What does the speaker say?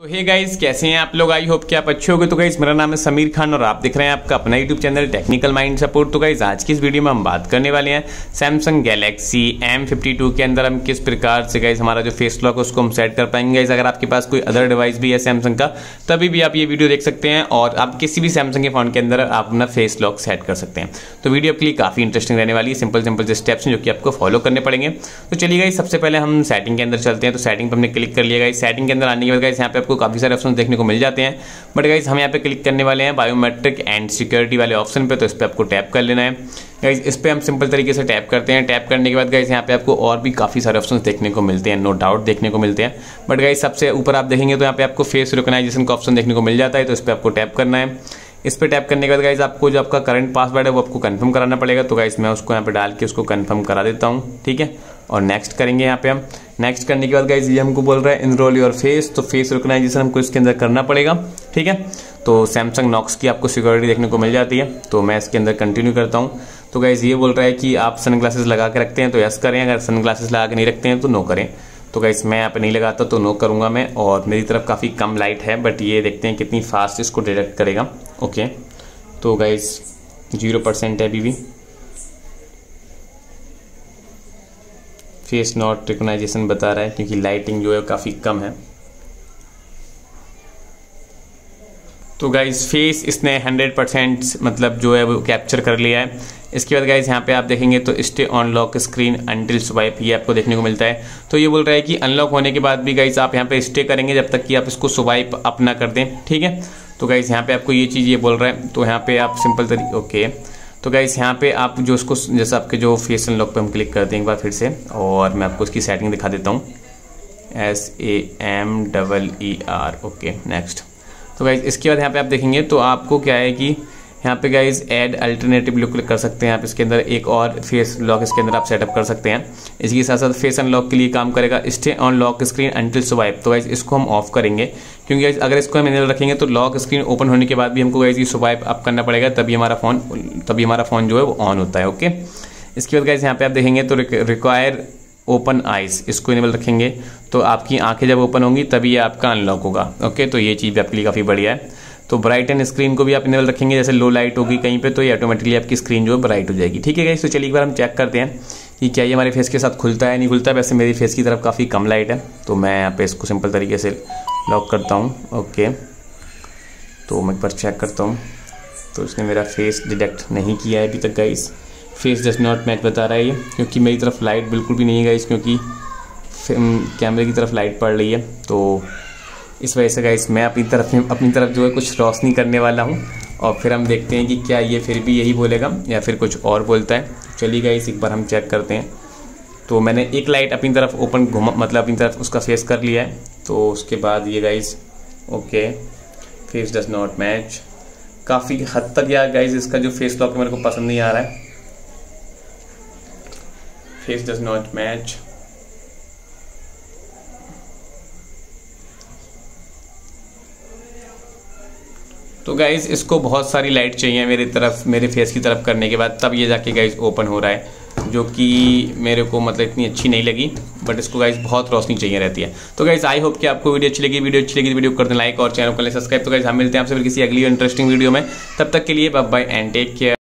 तो hey guys कैसे हैं आप लोग? आई होप कि आप अच्छे होंगे। तो गाइस मेरा नाम है समीर खान और आप देख रहे हैं आपका अपना YouTube channel technical mind support तो गाइस आज की इस वीडियो में हम बात करने वाले हैं सैमसंग गैलेक्सी M52 के अंदर हम किस प्रकार से गाइस हमारा जो फेस लॉक है, उसको हम सेट कर पाएँगे। गाइस अगर आपके पास कोई अदर डिवाइस भी है सैमसंग का, तभी भी आप ये वीडियो देख सकते हैं और आप किसी भी सैमसंग के फ़ोन के अंदर आप अपना फेस लॉक सेट कर सकते हैं। तो वीडियो आपके लिए काफ़ी इंटरेस्टिंग रहने वाली है। सिंपल सिंपल से स्टेप्स हैं जो कि आपको फॉलो करने पड़ेंगे। तो चलिए गाइस सबसे पहले हम सेटिंग के अंदर चलते हैं। तो सेटिंग पर हमने क्लिक कर लिया गाइस सेटिंग के अंदर आने के बाद गाइस यहाँ पे आपको काफ़ी सारे ऑप्शन देखने को मिल जाते हैं। बट गाइज़ हम यहाँ पे क्लिक करने वाले हैं बायोमेट्रिक एंड सिक्योरिटी वाले ऑप्शन पे तो इस पर आपको टैप कर लेना है। गाइज़ इस पर हम सिंपल तरीके से टैप करते हैं। टैप करने के बाद गाइज़ यहाँ पे आपको और भी काफ़ी सारे ऑप्शन देखने को मिलते हैं नो डाउट देखने को मिलते हैं। बट गाइज़ सबसे ऊपर आप देखेंगे तो यहाँ पे आपको फेस रिकोनाइजेशन का ऑप्शन देखने को मिल जाता है तो इस पर आपको टैप करना है। इस पर टैप करने के बाद गाइज़ आपको जो आपका करंट पासवर्ड है, वो आपको कंफर्म कराना पड़ेगा। तो गाइज़ मैं उसको यहाँ पे डाल के उसको कंफर्म करा देता हूँ, ठीक है? और नेक्स्ट करेंगे यहाँ पे हम। नेक्स्ट करने के बाद गाइज़ ये हमको बोल रहा है इनरोल योर फेस तो फेस रिकोनाइजेशन हमको इसके अंदर करना पड़ेगा, ठीक है? तो सैमसंग नॉक्स की आपको सिक्योरिटी देखने को मिल जाती है। तो मैं इसके अंदर कंटिन्यू करता हूँ। तो गाइज़ ये बोल रहा है कि आप सन ग्लासेस लगा के रखते हैं तो यस करें। अगर सन ग्लासेस लगा के नहीं रखते हैं तो नो करें। तो गाइज़ मैं यहाँ पे नहीं लगाता तो नो करूँगा मैं। और मेरी तरफ़ काफ़ी कम लाइट है बट ये देखते हैं कितनी फास्ट इसको डिटेक्ट करेगा ओके तो गाइज़ ज़ीरो परसेंट है अभी भी। फेस नॉट रिकोनाइजेशन बता रहा है क्योंकि लाइटिंग जो है काफ़ी कम है। तो गाइज़ फेस इसने 100 परसेंट मतलब जो है वो कैप्चर कर लिया है। इसके बाद गाइज़ यहाँ पे आप देखेंगे तो stay on lock screen until swipe ये आपको देखने को मिलता है। तो ये बोल रहा है कि अनलॉक होने के बाद भी गाइज़ आप यहाँ पे स्टे करेंगे जब तक कि आप इसको स्वाइप अपना कर दें, ठीक है? तो गाइज़ यहाँ पे आपको ये चीज़ ये बोल रहा है। तो यहाँ पे आप सिंपल तरीके ओके तो गाइस यहाँ पे आप जो उसको, जैसे आपके जो फेस अनलॉक पे हम क्लिक करते हैं एक बार फिर से, और मैं आपको उसकी सेटिंग दिखा देता हूँ। S A M double E R okay next तो गाइज़ इसके बाद यहाँ पे आप देखेंगे तो आपको क्या है कि यहाँ पे गाइज़ ऐड अल्टरनेटिव लुक कर सकते हैं आप इसके अंदर। एक और फेस लॉक इसके अंदर आप सेटअप कर सकते हैं। इसके साथ साथ फेस अनलॉक के लिए काम करेगा। Stay on lock screen until swipe तो गाइज़ इसको हम ऑफ़ करेंगे। क्योंकि अगर इसको हम इनेबल रखेंगे तो लॉक स्क्रीन ओपन होने के बाद भी हमको गाइज़ ये स्वाइप अप करना पड़ेगा। तभी हमारा फ़ोन तभी हमारा फ़ोन जो है वो ऑन होता है ओके इसके बाद गाइज़ यहाँ पे आप देखेंगे तो रिक्वायर ओपन आइज़ इसको इनेबल रखेंगे। तो आपकी आँखें जब ओपन होंगी तभी आपका अनलॉक होगा ओके तो ये चीज़ आपके लिए काफ़ी बढ़िया है। तो ब्राइट एंड स्क्रीन को भी आप इनेबल रखेंगे, जैसे लो लाइट होगी कहीं पे तो ये ऑटोमेटिकली आपकी स्क्रीन जो है ब्राइट हो जाएगी। ठीक है गाइस तो चलिए एक बार हम चेक करते हैं कि क्या ये हमारे फेस के साथ खुलता है नहीं खुलता है। वैसे मेरी फेस की तरफ़ काफ़ी कम लाइट है तो मैं यहाँ पे इसको सिंपल तरीके से लॉक करता हूँ। ओके तो मैं एक बार चेक करता हूँ। तो उसने मेरा फेस डिटेक्ट नहीं किया है अभी तक guys face does not match बता रहा है ये, क्योंकि मेरी तरफ़ लाइट बिल्कुल भी नहीं है गाइस क्योंकि कैमरे की तरफ़ लाइट पड़ रही है तो इस वजह से गाइस मैं अपनी तरफ़ अपनी तरफ़ जो है कुछ रोशनी करने वाला हूँ और फिर हम देखते हैं कि क्या ये फिर भी यही बोलेगा या फिर कुछ और बोलता है। चलिए गाइस एक बार हम चेक करते हैं। तो मैंने एक लाइट अपनी तरफ़ ओपन घुमा मतलब अपनी तरफ़ उसका फेस कर लिया है। तो उसके बाद ये guys okay face does not match काफ़ी हद तक यार गाइज़ इसका जो फेस लॉक मेरे को पसंद नहीं आ रहा है। फेस डज नॉट मैच तो गाइज़ इसको बहुत सारी लाइट चाहिए मेरी तरफ़, मेरे फेस की तरफ़ करने के बाद। तब ये जाके गाइज़ ओपन हो रहा है, जो कि मेरे को मतलब इतनी अच्छी नहीं लगी बट इसको गाइज़ बहुत रोशनी चाहिए रहती है। तो गाइज़ आई होप कि आपको वीडियो अच्छी लगी। वीडियो अच्छी लगी तो वीडियो कर दें लाइक और चैनल को सब्सक्राइब तो गाइज़ हम मिलते हैं आपसे फिर किसी अगली इंटरेस्टिंग वीडियो में। तब तक के लिए बाय एंड टेक केयर